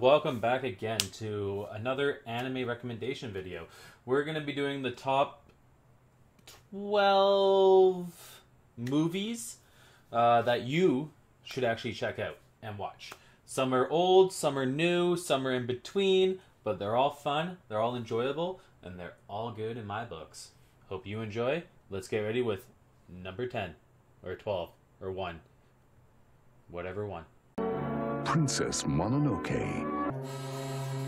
welcome back again to another anime recommendation video. We're going to be doing the top 12 movies uh, that you should actually check out and watch. Some are old, some are new, some are in between, but they're all fun, they're all enjoyable, and they're all good in my books. Hope you enjoy. Let's get ready with number 10, or 12, or 1. Whatever one. Princess Mononoke.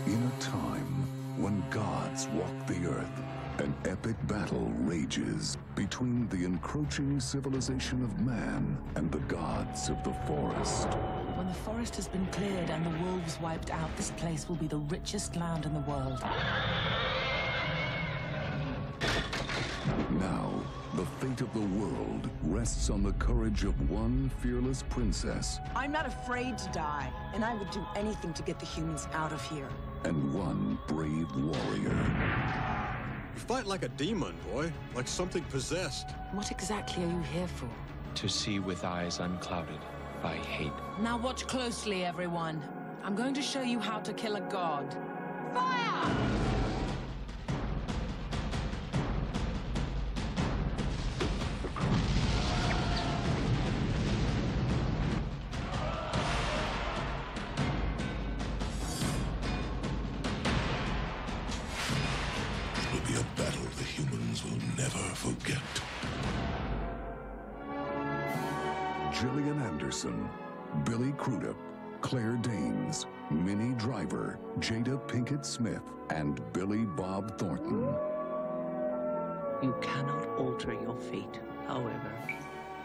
In a time when gods walk the earth, an epic battle rages between the encroaching civilization of man and the gods of the forest. When the forest has been cleared and the wolves wiped out, this place will be the richest land in the world. Fate of the world rests on the courage of one fearless princess I'm not afraid to die, and I would do anything to get the humans out of here. and one brave warrior. You fight like a demon, boy. Like something possessed. What exactly are you here for? to see with eyes unclouded by hate. Now watch closely, everyone. I'm going to show you how to kill a god. Fire! Billy Crudup, Claire Danes, Minnie Driver, Jada Pinkett Smith, and Billy Bob Thornton. You cannot alter your fate, however.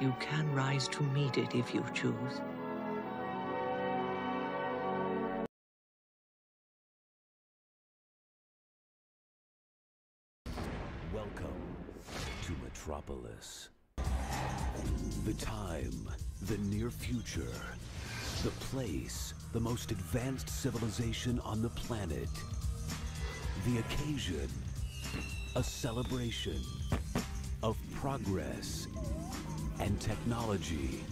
You can rise to meet it if you choose. Future. The place, the most advanced civilization on the planet. The occasion, a celebration of progress and technology.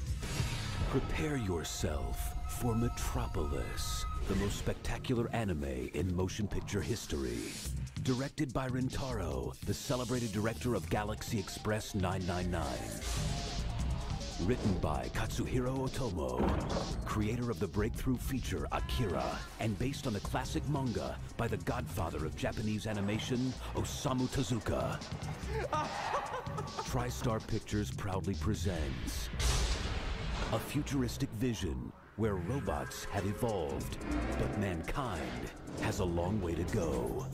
Prepare yourself for Metropolis, the most spectacular anime in motion picture history. Directed by Rintaro, the celebrated director of Galaxy Express 999. Written by Katsuhiro Otomo, creator of the breakthrough feature Akira, and based on the classic manga by the godfather of Japanese animation, Osamu Tezuka. TriStar Pictures proudly presents a futuristic vision where robots have evolved, but mankind has a long way to go.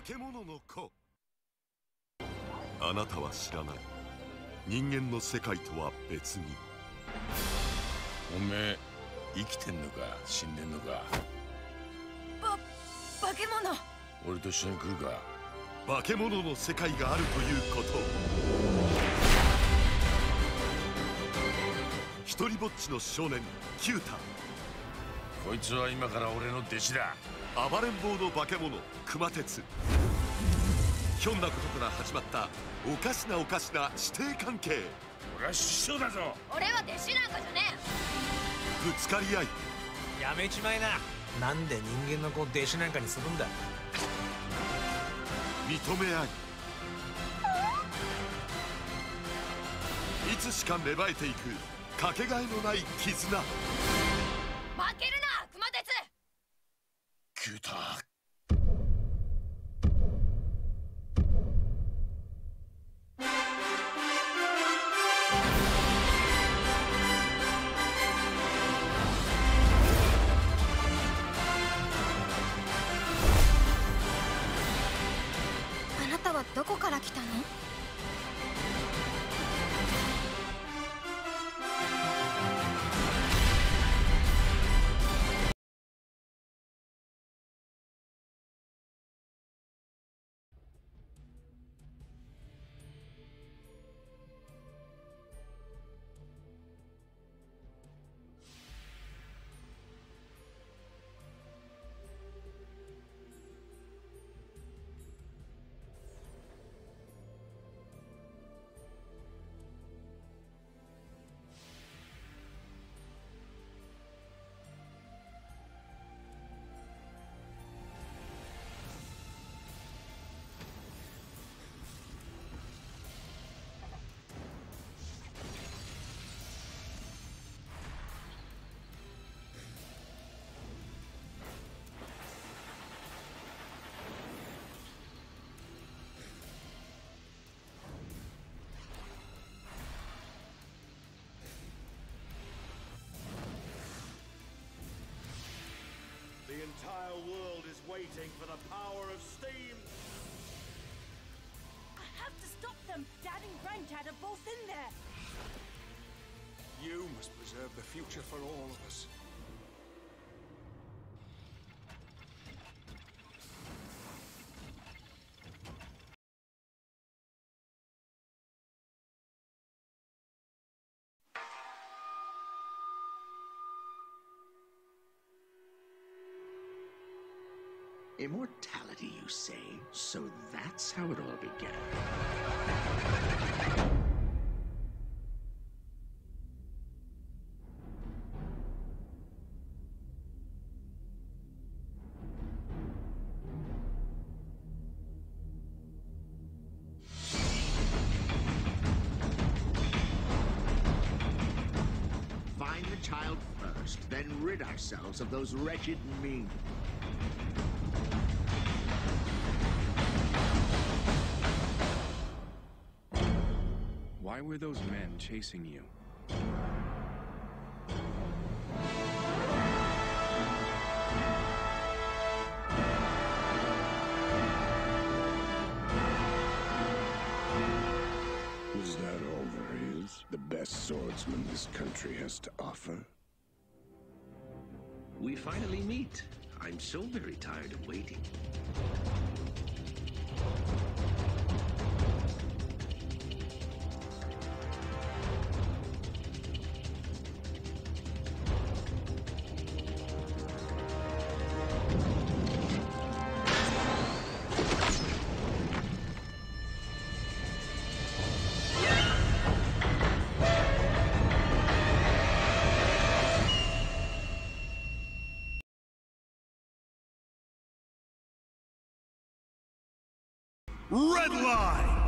化け物の子。あなたは知らない。人間の世界とは別に。おめえ生きてんのか死んでんのか。ば化け物。俺と一緒に来るか。化け物の世界があるということ。一人ぼっちの少年キュータ。こいつは今から俺の弟子だ暴れん坊の化け物熊鉄ひょんなことから始まったおかしなおかしな師弟関係。俺は師匠だぞ。俺は弟子なんかじゃねぶつかり合い。やめちまいな。なんで人間の子を弟子なんかにするんだ。認め合い。いつしか芽生えていくかけがえのない絆キ entire world is waiting for the power of steam. I have to stop them. Dad and Granddad are both in there. You must preserve the future for all of us. Immortality, you say? So that's how it all began. Find the child first, then rid ourselves of those wretched Ming. Why were those men chasing you? Is that all there is? The best swordsman this country has to offer? We finally meet. I'm so very tired of waiting. Red Line!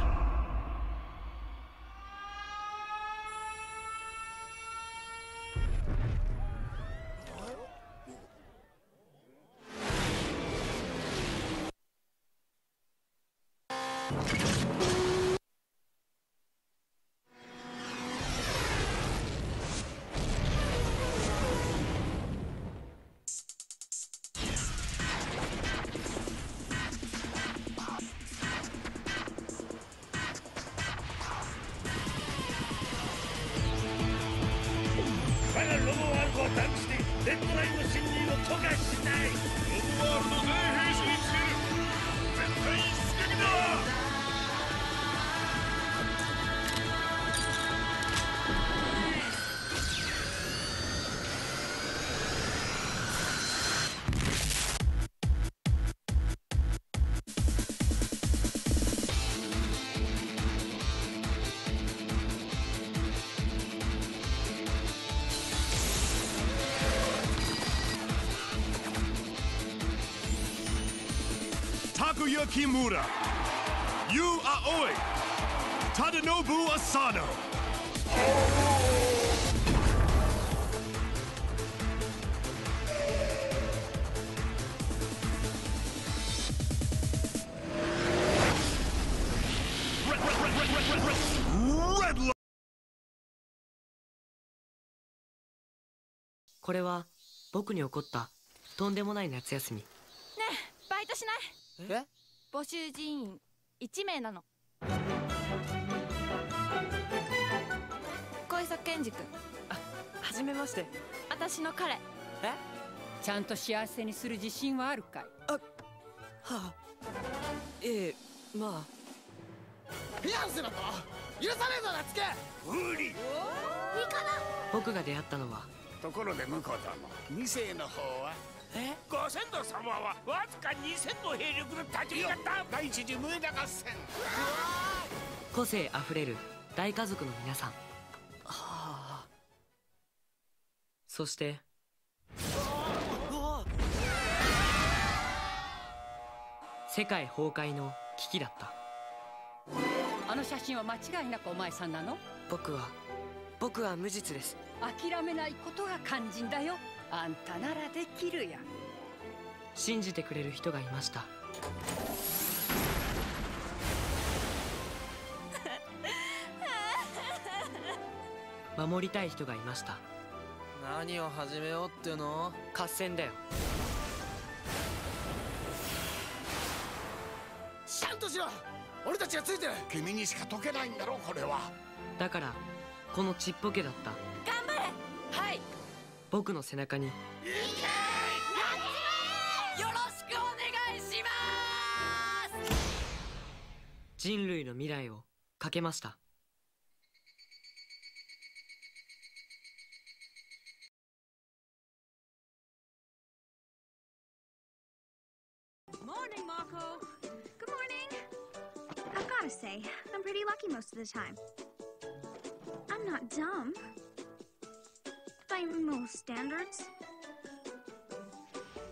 you 拓也木村 Yu Aoi Tadanobu Asano Red Line これは僕に起こったとんでもない夏休みねえバイトしないえ？募集人員1名なの。小磯健二君。はじめまして。私の彼。え？ちゃんと幸せにする自信はあるかい？はあ。ええまあ。フィアンセだと許さねえぞ夏樹無理。いいかな。僕が出会ったのは。ところで婿殿二世の方は？えご先祖様はわずか2000の兵力の立ち上がった。第一次ムエダ合戦個性あふれる大家族の皆さん。はあそして世界崩壊の危機だった。あの写真は間違いなくお前さんなの？僕は僕は無実です。諦めないことが肝心だよあんたならできるや信じてくれる人がいました。守りたい人がいました。何を始めようっての？合戦だよ。シャンとしろ！俺たちがついてる！君にしか解けないんだろこれは。だからこのちっぽけだった僕の背中によろしくお願いします人類の未来をかけましたモーニングマーコ Good morning. I've gotta say, I'm pretty lucky most of the time. I'm not dumb. By most standards.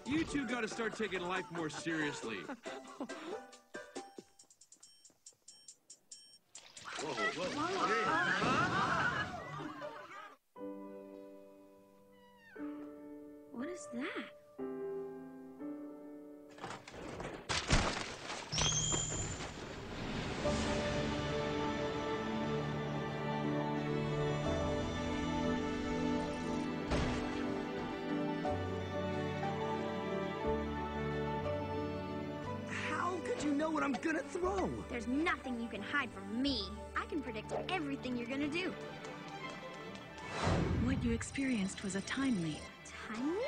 You two gotta start taking life more seriously. What is that? Know what I'm gonna throw? There's nothing you can hide from me. I can predict everything you're gonna do. What you experienced was a time leap. Time leap?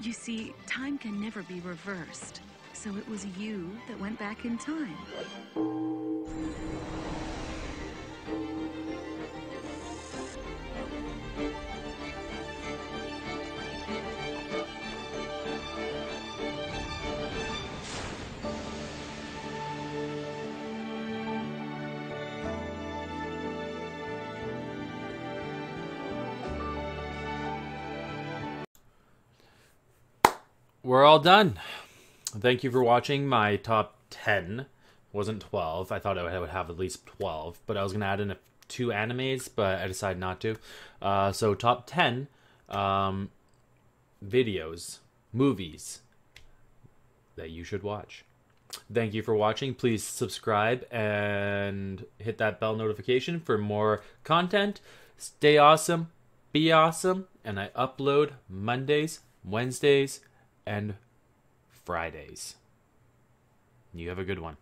You see, time can never be reversed. So it was you that went back in time. We're all done. Thank you for watching my top 10. Wasn't 12. I thought I would have at least 12, but I was going to add in a, two animes, but I decided not to. Uh, so, top 10 um, videos, movies that you should watch. Thank you for watching. Please subscribe and hit that bell notification for more content. Stay awesome, be awesome, and I upload Mondays, Wednesdays, and Fridays. You have a good one.